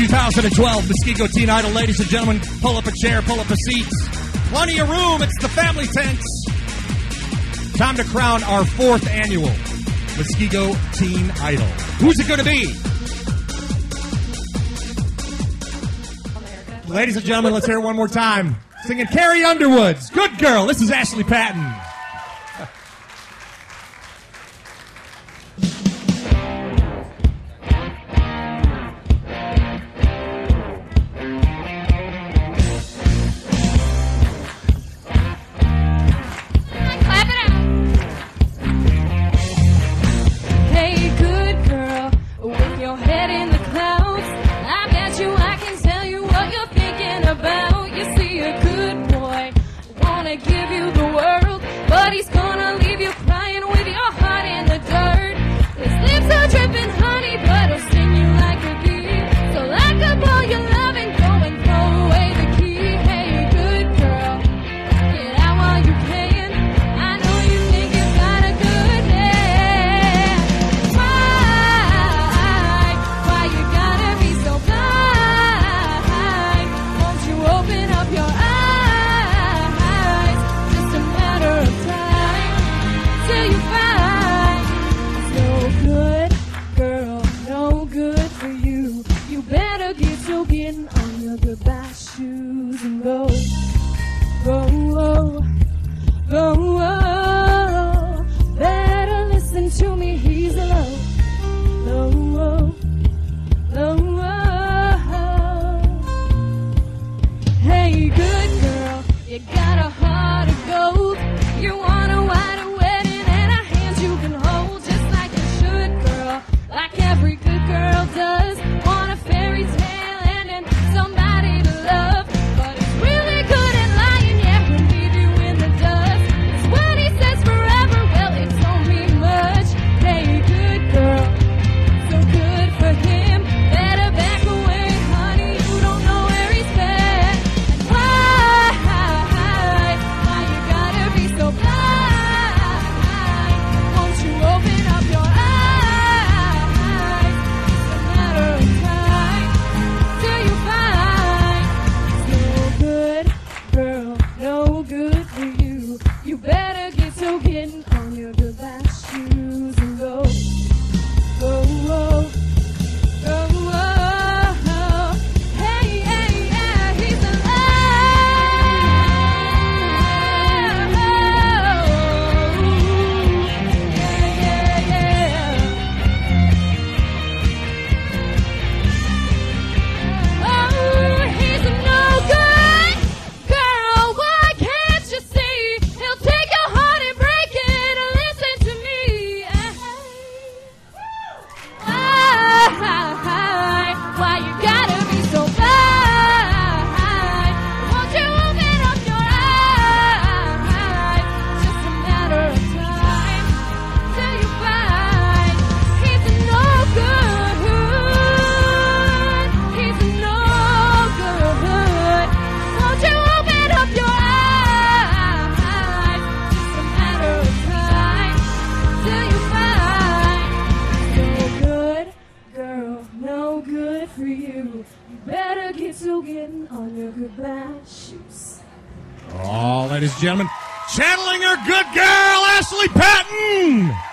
2012 Muskego Teen Idol. Ladies and gentlemen, pull up a chair, pull up a seat. Plenty of room. It's the family tent. Time to crown our fourth annual Muskego Teen Idol. Who's it going to be? Ladies and gentlemen, let's hear it one more time. Singing Carrie Underwood's Good Girl. This is Ashley Patin. head in the clouds. I bet you I can tell you what you're thinking about. You see, a good boy wanna give you the world, but he's gonna leave you crying with your heart in the dirt. His lips are dripping. gold. You're. Hogan on your shoes. Oh, ladies and gentlemen, channeling her good girl, Ashley Patin.